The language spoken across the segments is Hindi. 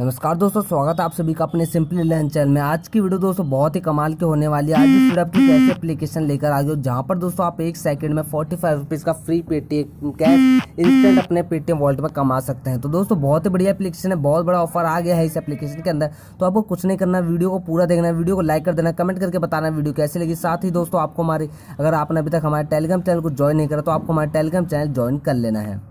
नमस्कार दोस्तों, स्वागत है आप सभी का अपने सिंपली लर्न चैनल में। आज की वीडियो दोस्तों, बहुत ही कमाल की होने वाली है। आज इस वीडियो आपकी कैसे एप्लीकेशन लेकर आ गए हो, जहाँ पर दोस्तों आप एक सेकंड में फोर्टी फाइव रुपीज़ का फ्री पेटीएम कैश इंस्टेंट अपने पेटीएम वॉलेट में कमा सकते हैं। तो दोस्तों, बहुत ही बढ़िया एप्लीकेशन है, बहुत बड़ा ऑफ़र आ गया है इस एप्लीकेशन के अंदर। तो आपको कुछ नहीं करना, वीडियो को पूरा देखना वीडियो को लाइक कर देना कमेंट करके बताना वीडियो कैसे लगी। साथ ही दोस्तों, आपको हमारे, अगर आपने अभी तक हमारे टेलीग्राम चैनल को ज्वाइन नहीं करा तो आपको हमारे टेलीग्राम चैनल ज्वाइन कर लेना है।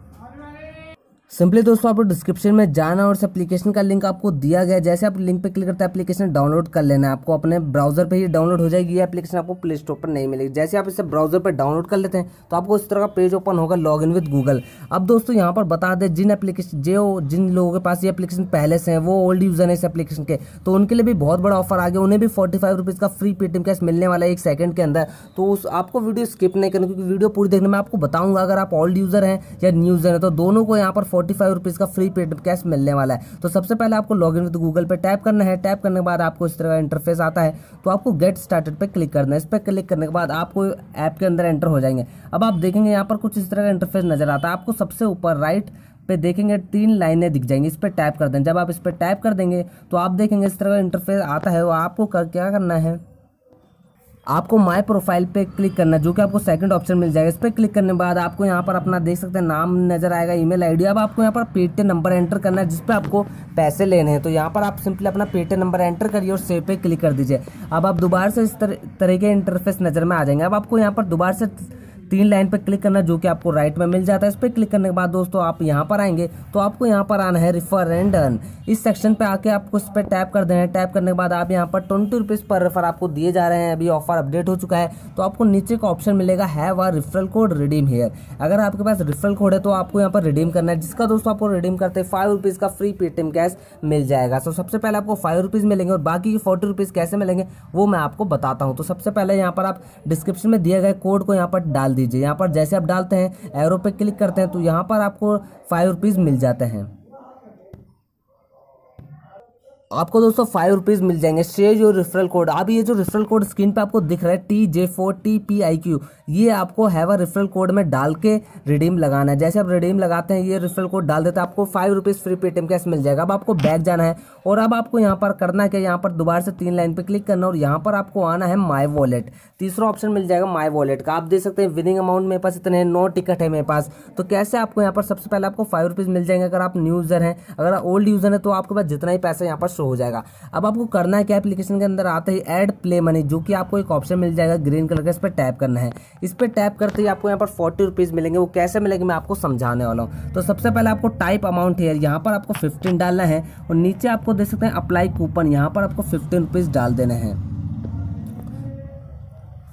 सिंपली दोस्तों, आपको डिस्क्रिप्शन में जाना और इस एप्लीकेशन का लिंक आपको दिया गया जैसे आप लिंक पे क्लिक करते हैं एप्लीकेशन डाउनलोड कर लेना है। आपको अपने ब्राउज़र पे ही डाउनलोड हो जाएगी। ये एप्लीकेशन आपको प्ले स्टोर पर नहीं मिलेगी। जैसे आप इसे ब्राउज़र पर डाउनलोड कर लेते हैं तो आपको इस तरह का पेज ओपन होगा लॉग इन विद गूगल अब दोस्तों, यहाँ पर बता दें, जिन एप्लीकेशन जो जिन लोगों के पास ये एप्लीकेशन पहले से है, वो ओल्ड यूज़र है इस एप्लीकेशन के। तो उनके लिए भी बहुत बड़ा ऑफ़र आ गया। उन्हें भी फोर्टी फाइव का फ्री पेटीएम कैश मिलने वाला है एक सेकंड के अंदर। तो उस, आपको वीडियो स्किप नहीं करना, क्योंकि वीडियो पूरी देखने में आपको बताऊँगा, अगर आप ओल्ड यूज़र हैं या न्यू यूज़र है तो दोनों को यहाँ पर फोर्टी फाइव रुपीज़ का फ्री पेड कैश मिलने वाला है। तो सबसे पहले आपको लॉग इन विद गूगल पे टैप करना है। टैप करने के बाद आपको इस तरह का इंटरफेस आता है। तो आपको गेट स्टार्टेड पे क्लिक करना है। इस पर क्लिक करने के बाद आपको ऐप के अंदर एंटर हो जाएँगे। अब आप देखेंगे यहाँ पर कुछ इस तरह का इंटरफेस नज़र आता है। आपको सबसे ऊपर राइट पे देखेंगे तीन लाइनें दिख जाएँगी। इस पर टैप कर दें। जब आप इस पर टैप कर देंगे तो आप देखेंगे इस तरह का इंटरफेस आता है। वो आपको कर, क्या करना है? आपको माय प्रोफ़ाइल पे क्लिक करना जो कि आपको सेकंड ऑप्शन मिल जाएगा। इस पर क्लिक करने के बाद आपको यहाँ पर अपना देख सकते हैं, नाम नज़र आएगा ईमेल आईडी अब आपको यहाँ पर पेटीएम नंबर एंटर करना है, जिस पे आपको पैसे लेने हैं। तो यहाँ पर आप सिंपली अपना पेटीएम नंबर एंटर करिए और सेव पे क्लिक कर दीजिए। अब आप दोबारा से इस तरह के इंटरफेस नज़र में आ जाएँगे। अब आपको यहाँ पर दोबारा से तीन लाइन पे क्लिक करना जो कि आपको राइट में मिल जाता है। इस पर क्लिक करने के बाद दोस्तों आप यहाँ पर आएँगे तो आपको यहाँ पर आना है रिफर एंड डन इस सेक्शन पे आके आपको इस पर टैप कर देना है। टैप करने के बाद आप यहाँ पर ट्वेंटी रुपीज़ पर रेफर आपको दिए जा रहे हैं। अभी ऑफ़र अपडेट हो चुका है तो आपको नीचे का ऑप्शन मिलेगा है वह रिफरल कोड रिडीम हेयर अगर आपके पास रिफरल कोड है तो आपको यहाँ पर रिडीम करना है, जिसका दोस्तों आपको रिडीम करते फाइव रुपीज़ का फ्री पेटीएम कैश मिल जाएगा। तो सबसे पहले आपको फाइव रुपीज़ मिलेंगे और बाकी फोर्टी रुपीज़ कैसे मिलेंगे, वो मैं आपको बताता हूँ। तो सबसे पहले यहाँ पर आप डिस्क्रिप्शन में दिए गए कोड को यहाँ पर डाल दीजिए। यहाँ पर जैसे आप डालते हैं एरो पे क्लिक करते हैं तो यहाँ पर आपको फाइव रुपीज़ मिल जाते हैं। आपको दोस्तों फाइव रुपीज़ मिल जाएँगे। शेयर योर रेफरल कोड अब ये जो रेफरल कोड स्क्रीन पे आपको दिख रहा है T J four T P I Q ये आपको हैवा रेफरल कोड में डाल के रिडीम लगाना है। जैसे आप रिडीम लगाते हैं, ये रेफरल कोड डाल देते हैं, आपको five rupees free Paytm cash मिल जाएगा। अब आपको बैक जाना है और अब आपको यहाँ पर करना है? कि यहाँ पर दोबारा से तीन लाइन पर क्लिक करना और यहाँ पर आपको आना है माई वॉलेट तीसरा ऑप्शन मिल जाएगा माई वॉलेट का। आप देख सकते हैं विनिंग अमाउंट मेरे पास इतने नौ टिकट है मेरे पास। तो कैसे आपको यहाँ पर सबसे पहले आपको फाइव रुपीज़ मिल जाएँगे अगर आप न्यू यूज़र हैं। अगर ओल्ड यूज़र है तो आपके पास जितना ही पैसा यहाँ पर शो हो जाएगा। अब आपको करना है क्या एप्लीकेशन के अंदर आते ही ऐड प्ले मनी जो कि आपको एक ऑप्शन मिल जाएगा ग्रीन कलर का, इस पर टैप करना है। इस पर टैप करते ही आपको यहाँ पर फोर्टी रुपीज़ मिलेंगे। वो कैसे मिलेंगे मैं आपको समझाने वाला हूँ। तो सबसे पहले आपको टाइप अमाउंट है यहाँ पर आपको फिफ्टीन डालना है और नीचे आपको दे सकते हैं अप्लाई कूपन यहाँ पर आपको फिफ्टीन डाल देने हैं।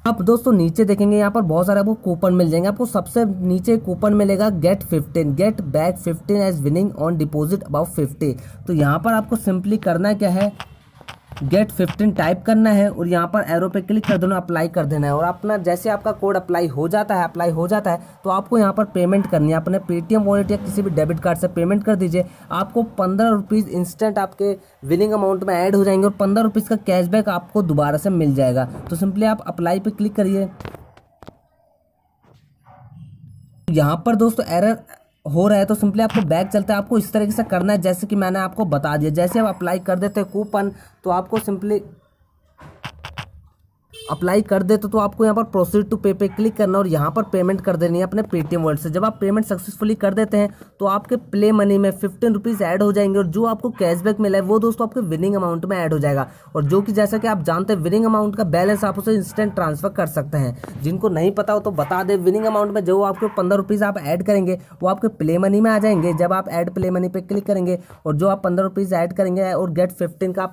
आप दोस्तों नीचे देखेंगे यहाँ पर बहुत सारे आपको कूपन मिल जाएँगे। आपको सबसे नीचे कूपन मिलेगा get 15 get back 15 as winning on deposit about 50 तो यहाँ पर आपको सिंपली करना क्या है? गेट फिफ्टीन टाइप करना है और यहाँ पर एरो पे क्लिक कर देना अप्लाई कर देना है। और अपना जैसे आपका कोड अप्लाई हो जाता है अप्लाई हो जाता है तो आपको यहाँ पर पेमेंट करनी है। अपने पेटीएम वॉलेट या किसी भी डेबिट कार्ड से पेमेंट कर दीजिए। आपको पंद्रह रुपीज़ इंस्टेंट आपके विनिंग अमाउंट में ऐड हो जाएँगे और पंद्रह रुपीज़ का कैशबैक आपको दोबारा से मिल जाएगा। तो सिंपली आप अप्लाई पे क्लिक करिए। यहाँ पर दोस्तों एरर हो रहा है तो सिंपली आपको बैक चलते हैं, आपको इस तरीके से करना है, जैसे कि मैंने आपको बता दिया। जैसे आप अप्लाई कर देते हैं कूपन तो आपको सिंपली अप्लाई कर देते तो आपको यहाँ पर प्रोसीड टू पे पे क्लिक करना और यहाँ पर पेमेंट कर देनी है अपने पेटीएम वर्ल्ड से। जब आप पेमेंट सक्सेसफुली कर देते हैं तो आपके प्ले मनी में फिफ्टीन रुपीज़ ऐड हो जाएँगे और जो आपको कैशबैक मिला है, वो दोस्तों आपके विनिंग अमाउंट में ऐड हो जाएगा। और जो कि जैसा कि आप जानते हैं विनिंग अमाउंट का बैलेंस आप उसे इंस्टेंट ट्रांसफ़र कर सकते हैं। जिनको नहीं पता हो तो बता दें विनिंग अमाउंट में जो आपके पंद्रह रुपीज़ आप ऐड करेंगे, वो आपके प्ले मनी में आ जाएँगे। जब आप ऐड प्ले मनी पर क्लिक करेंगे और जो आप पंद्रह रुपीज़ ऐड करेंगे और गेट फिफ्टीन का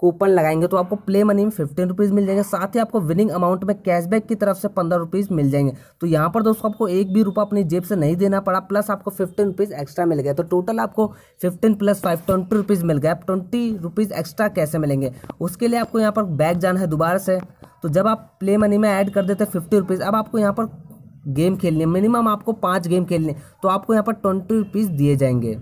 कूपन लगाएँगे तो आपको प्ले मनी में फिफ्टीन रुपीज़ मिल जाएँगे। साथ ही आपको विनिंग अमाउंट में कैशबैक की तरफ़ से पंद्रह रुपीज़ मिल जाएँगे। तो यहाँ पर दोस्तों आपको एक भी रुपया अपनी जेब से नहीं देना पड़ा प्लस आपको फिफ्टीन रुपीज़ एक्स्ट्रा मिल गया। तो टोटल आपको fifteen plus five twenty rupees मिल गया। आप ट्वेंटी रुपीज़ एक्स्ट्रा कैसे मिलेंगे? उसके लिए आपको यहाँ पर बैग जाना है दोबारा से। तो जब आप प्ले मनी में ऐड कर देते फिफ्टी रुपीज़ अब आपको यहाँ पर गेम खेलनी मिनिमम आपको पाँच गेम खेलने तो आपको यहाँ पर ट्वेंटी रुपीज़ दिए जाएँगे।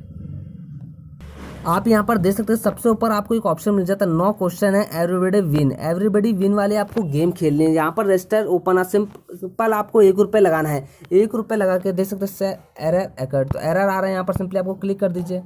आप यहाँ पर देख सकते हैं, सबसे ऊपर आपको एक ऑप्शन मिल जाता है, नौ क्वेश्चन है एवरीबडी विन एवरीबडी विन वाले आपको गेम खेलनी है। यहाँ पर रजिस्टर ओपन है सिंपल आपको एक रुपये लगाना है। एक रुपये लगा के देख सकते हैं एरर एकट तो एरर आ रहा है यहाँ पर सिंपली आपको क्लिक कर दीजिए।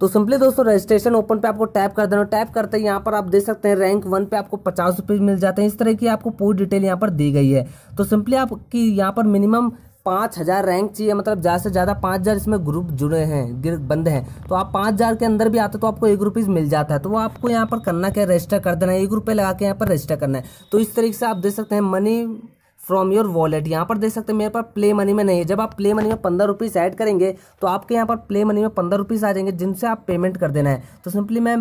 तो सिंपली दोस्तों रजिस्ट्रेशन ओपन पे आपको टैप कर देना टैप करते ही यहाँ पर आप देख सकते हैं रैंक वन पे आपको पचास रुपये मिल जाते हैं। इस तरह की आपको पूरी डिटेल यहाँ पर दी गई है। तो सिंपली आपकी यहाँ पर मिनिमम पाँच हज़ार रैंक चाहिए मतलब ज़्यादा से ज़्यादा पाँच हज़ार इसमें ग्रुप जुड़े हैं बंदे हैं। तो आप पाँच हज़ार के अंदर भी आते तो आपको एक रुपीज़ मिल जाता है। तो वो आपको यहाँ पर करना क्या रजिस्टर कर देना है। एक रुपये लगा के यहाँ पर रजिस्टर करना है। तो इस तरीके से आप देख सकते हैं मनी फ्रॉम योर वॉलेट यहाँ पर देख सकते हैं, मेरे पास प्ले मनी में नहीं है। जब आप प्ले मनी में पंद्रह रुपीज़ ऐड करेंगे तो आपके यहाँ पर प्ले मनी में पंद्रह रुपीज़ आ जाएँगे, जिनसे आप पेमेंट कर देना है। तो सिंपली मैं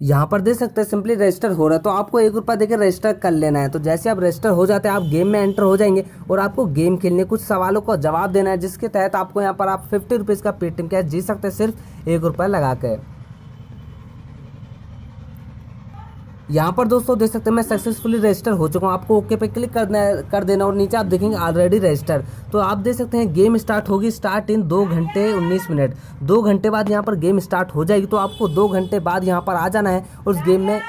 यहाँ पर देख सकते हैं सिंपली रजिस्टर हो रहा है। तो आपको एक रुपया देकर रजिस्टर कर लेना है। तो जैसे आप रजिस्टर हो जाते हैं, आप गेम में एंटर हो जाएँगे और आपको गेम खेलने कुछ सवालों का जवाब देना है, जिसके तहत आपको यहाँ पर आप फिफ्टी रुपीज़ का पेटीएम कैश जीत सकते हैं, सिर्फ़ एक रुपया लगा कर यहाँ पर दोस्तों देख सकते हैं, मैं सक्सेसफुली रजिस्टर हो चुका हूँ। आपको ओके पे क्लिक करना कर देना और नीचे आप देखेंगे ऑलरेडी रजिस्टर तो आप देख सकते हैं गेम स्टार्ट होगी स्टार्ट इन दो घंटे उन्नीस मिनट। दो घंटे बाद यहाँ पर गेम स्टार्ट हो जाएगी तो आपको दो घंटे बाद यहाँ पर आ जाना है और उस गेम में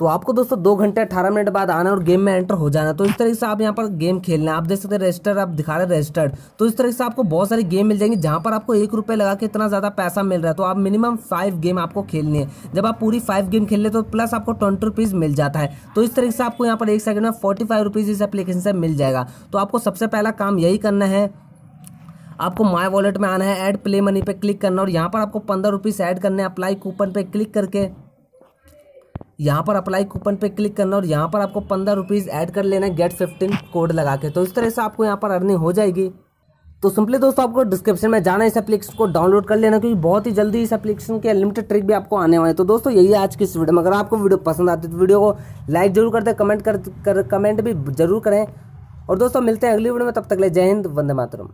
तो आपको दोस्तों दो घंटे अठारह मिनट बाद आना और गेम में एंटर हो जाना। तो इस तरीके से आप यहाँ पर गेम खेलना, आप देख सकते हैं रजिस्टर आप दिखा रहे हैं रजिस्टर्ड। तो इस तरीके से आपको बहुत सारी गेम मिल जाएँगी जहाँ पर आपको एक रुपये लगा के इतना ज़्यादा पैसा मिल रहा है। तो आप मिनिमम फाइव गेम आपको खेलनी है। जब आप पूरी फाइव गेम खेल ले तो प्लस आपको ट्वेंटी रुपीज़ मिल जाता है। तो इस तरीके से आपको यहाँ पर एक सेकंड में फोर्टी फाइव रुपीज़ इस एप्लीकेशन से मिल जाएगा। तो आपको सबसे पहला काम यही करना है, आपको माय वॉलेट में आना है ऐड प्ले मनी पे क्लिक करना और यहाँ पर आपको पंद्रह रुपीज़ ऐड करने अप्लाई कूपन पे क्लिक करके यहाँ पर अप्लाई कूपन पे क्लिक करना और यहाँ पर आपको पंद्रह रुपीज़ ऐड कर लेना है गेट फिफ्टीन कोड लगा के। तो इस तरह से आपको यहाँ पर अर्निंग हो जाएगी। तो सिंपली दोस्तों आपको डिस्क्रिप्शन में जाना है इस एप्लीकेशन को डाउनलोड कर लेना क्योंकि बहुत ही जल्दी इस एप्लीकेशन के अनलिमिटेड ट्रिक भी आपको आने वाले तो दोस्तों यही आज की इस वीडियो में। अगर आपको वीडियो पसंद आती है तो वीडियो को लाइक ज़रूर करते कमेंट कर, कर कमेंट भी ज़रूर करें। और दोस्तों मिलते हैं अगली वीडियो में। तब तक ले जय हिंद वंदे मातरम।